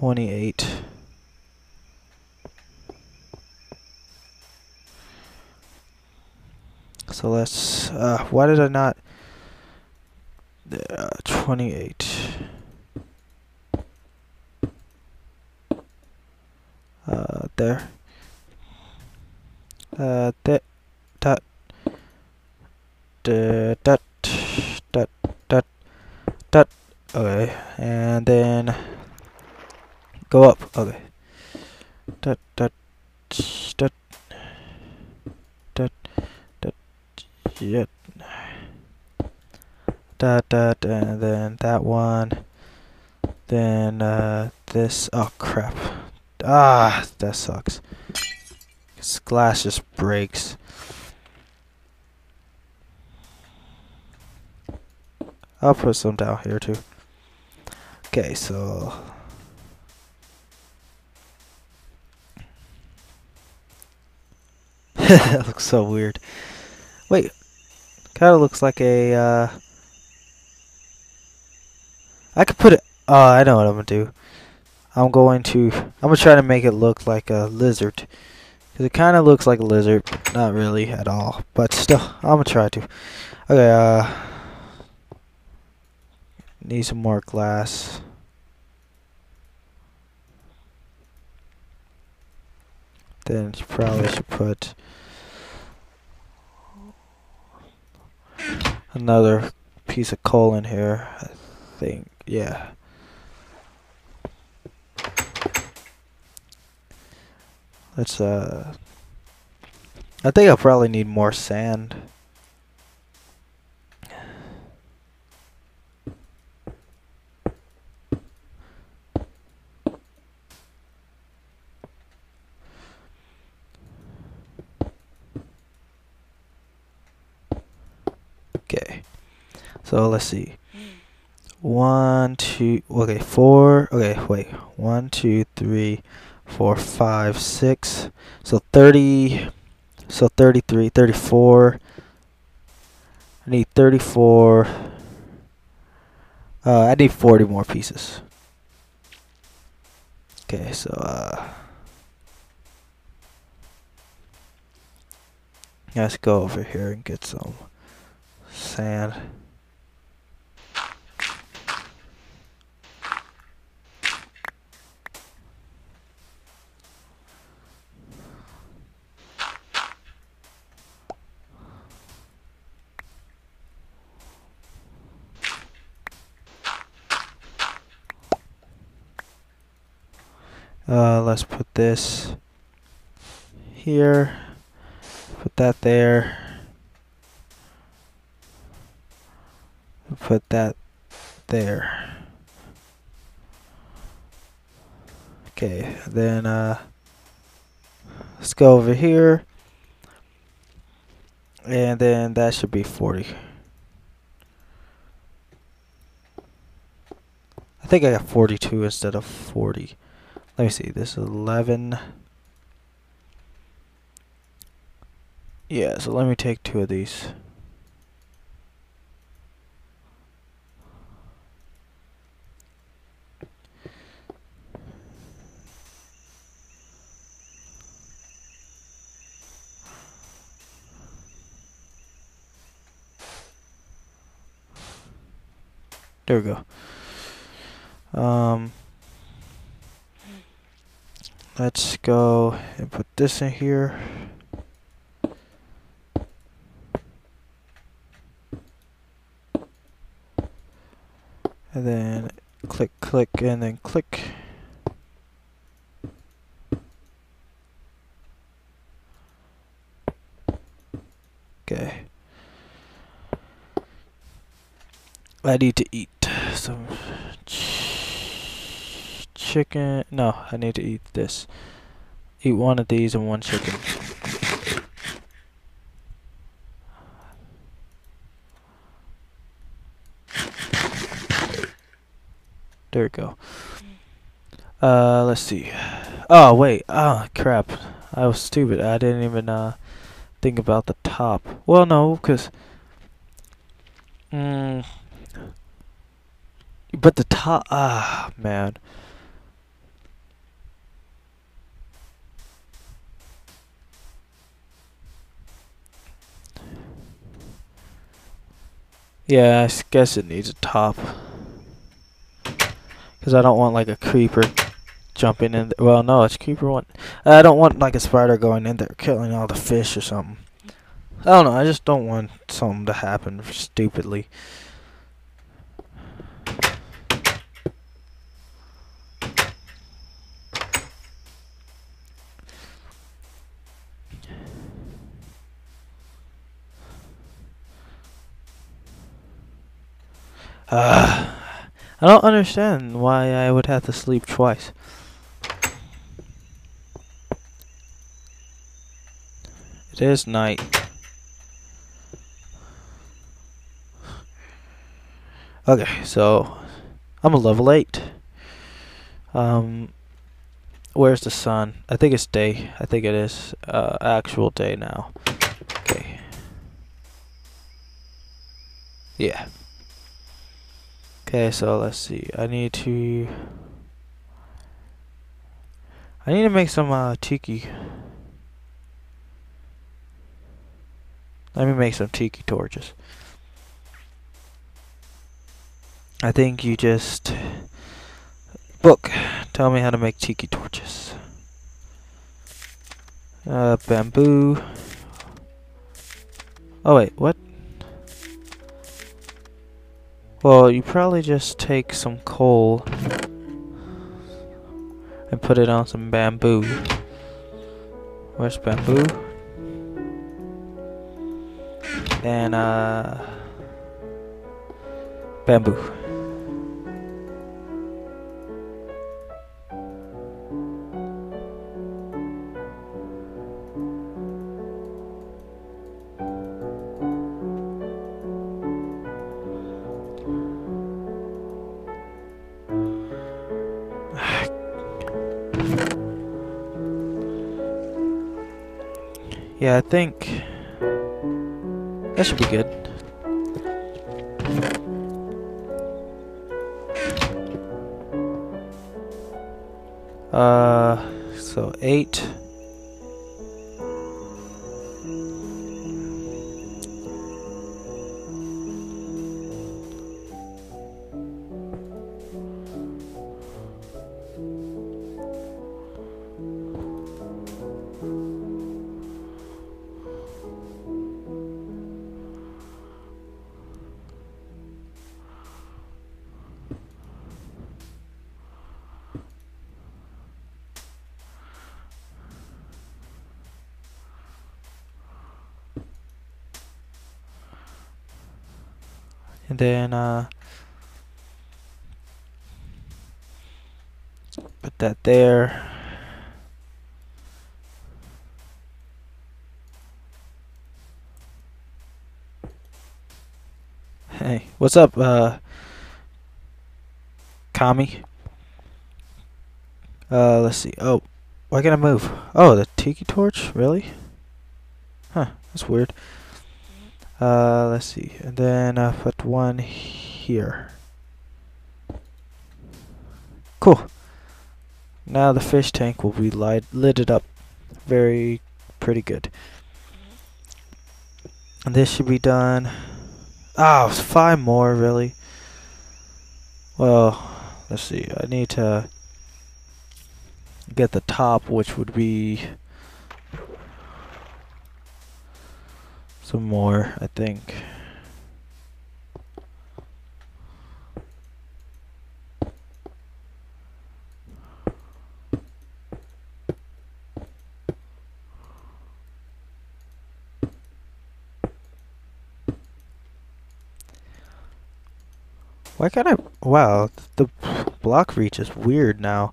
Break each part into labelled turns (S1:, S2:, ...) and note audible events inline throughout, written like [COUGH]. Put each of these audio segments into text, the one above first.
S1: 28. So let's, uh, why did I not, uh, 28. Uh, there. Uh, that, that, that, that, that, that, okay, and then go up, okay. That, that, that, that, that, yeah. That, that, and then that one. Then, uh, this, oh crap. Ah, that sucks. This glass just breaks. I'll put some down here too. Okay, so that [LAUGHS] looks so weird. Wait, kind of looks like a. Uh, I could put it. Oh, I know what I'm gonna do. I'm going to. I'm gonna try to make it look like a lizard. Cause it kind of looks like a lizard, not really at all, but still, I'm gonna try to. Okay, uh, need some more glass. Then you probably should put another piece of coal in here. I think, yeah. Let's, uh, I think I'll probably need more sand. Okay. So let's see. One, two, okay, four, okay, wait. One, two, three, four, five, six. So 30, so 33, 34. I need 34. Uh, I need 40 more pieces. Okay, so, uh, let's go over here and get some sand. Uh, let's put this here. Put that there. Put that there. Okay, then uh, let's go over here. And then that should be 40. I think I got 42 instead of 40. Let me see, this is 11. Yeah, so let me take two of these. There we go. Um, let's go and put this in here. And then click, click, and then click. Okay. I need to eat some ch chicken. No, I need to eat this. Eat one of these and one chicken. There we go. Uh, let's see. Oh, wait. Oh, crap. I was stupid. I didn't even, uh, think about the top. Well, no, because... Mm, but the top... Ah, man. Yeah, I guess it needs a top. Because I don't want like a creeper jumping in. There. Well, no, it's creeper one. I don't want like a spider going in there killing all the fish or something. I don't know. I just don't want something to happen stupidly. Uh, I don't understand why I would have to sleep twice. It is night. Okay, so I'm a level 8. Um, where's the sun? I think it's day. I think it is uh, actual day now. Okay. Yeah. Okay, so let's see. I need to... I need to make some uh, tiki. Let me make some tiki torches. I think you just... Book. Tell me how to make tiki torches. Uh, bamboo. Oh wait, what? Well, you probably just take some coal and put it on some bamboo. Where's bamboo? And, uh, bamboo. Yeah, I think that should be good. Uh, so eight. And then uh, put that there. Hey what's up uh Kami? Uh let's see. Oh why can't I move? Oh the tiki torch? Really? Huh that's weird uh, let's see, and then uh, put one here. Cool. Now the fish tank will be light lit up very pretty good. And this should be done. Ah, Oh, five more, really? Well, let's see. I need to get the top, which would be some more, I think. Why can't I? Wow, the block reach is weird now.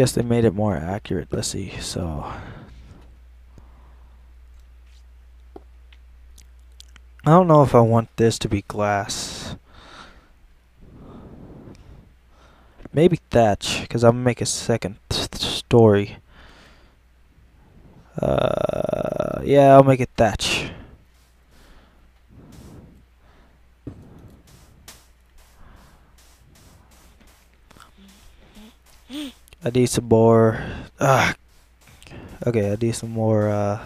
S1: Guess they made it more accurate. Let's see. So I don't know if I want this to be glass. Maybe thatch, because I'm gonna make a second story. Uh, yeah, I'll make it thatch. I need some more. Uh, Okay, I need some more, uh...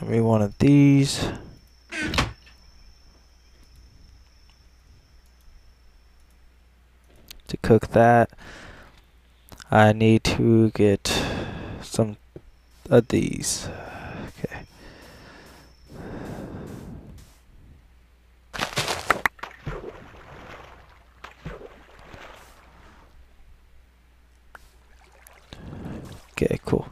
S1: Let me one of these. To cook that, I need to get some of these. Okay. Okay, cool.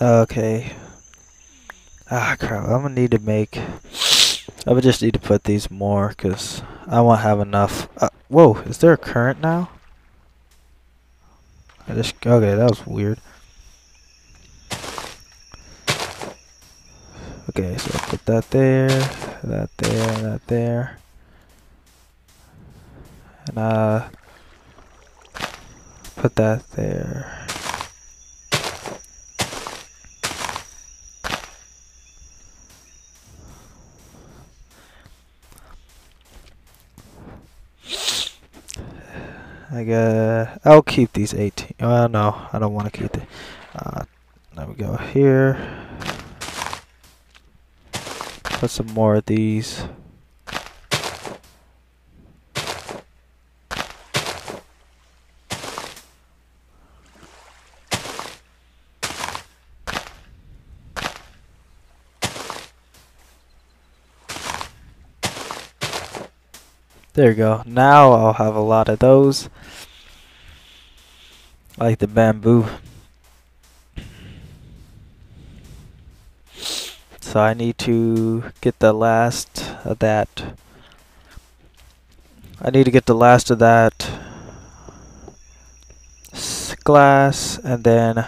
S1: Okay. Ah, crap. I'm gonna need to make... I would just need to put these more, because I won't have enough. Uh, whoa, is there a current now? I just... Okay, that was weird. Okay, so I put that there, that there, that there. And, uh... Put that there. I guess I'll keep these 18. Well, no, I don't want to keep it. Uh, there we go here. Put some more of these. There you go. Now I'll have a lot of those. I like the bamboo. So I need to get the last of that. I need to get the last of that glass and then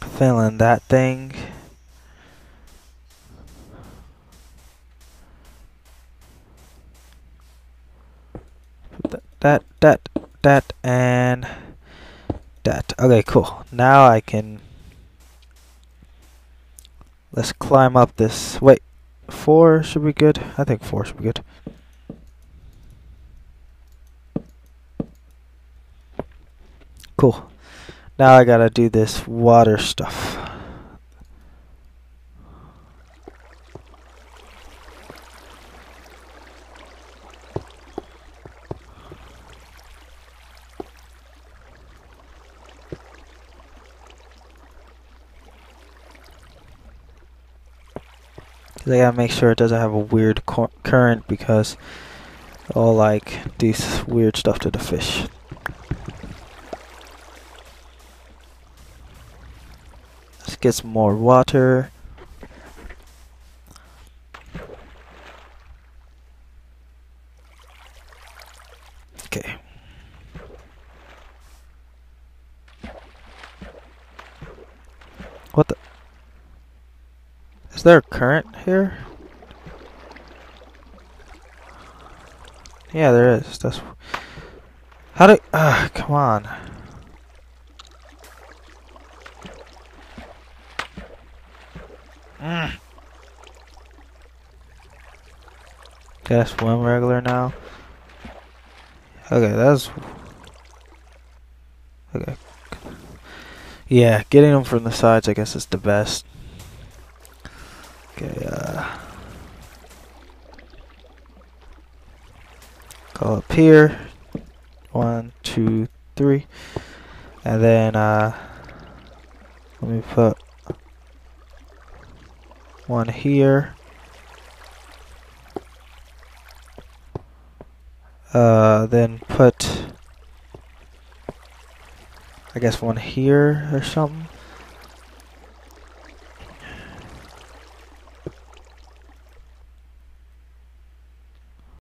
S1: fill in that thing. That, that, that, and that. Okay, cool. Now I can... Let's climb up this. Wait, four should be good? I think four should be good. Cool. Now I gotta do this water stuff. I gotta make sure it doesn't have a weird current because all like these weird stuff to the fish. Let's get some more water. Okay. What the? Is there a current here? Yeah, there is. That's how do? Ah, come on. Mm. Gotta swim regular now. Okay, that's okay. Yeah, getting them from the sides, I guess, is the best. Okay, uh, go up here. One, two, three. And then, uh, let me put one here. Uh, then put, I guess one here or something.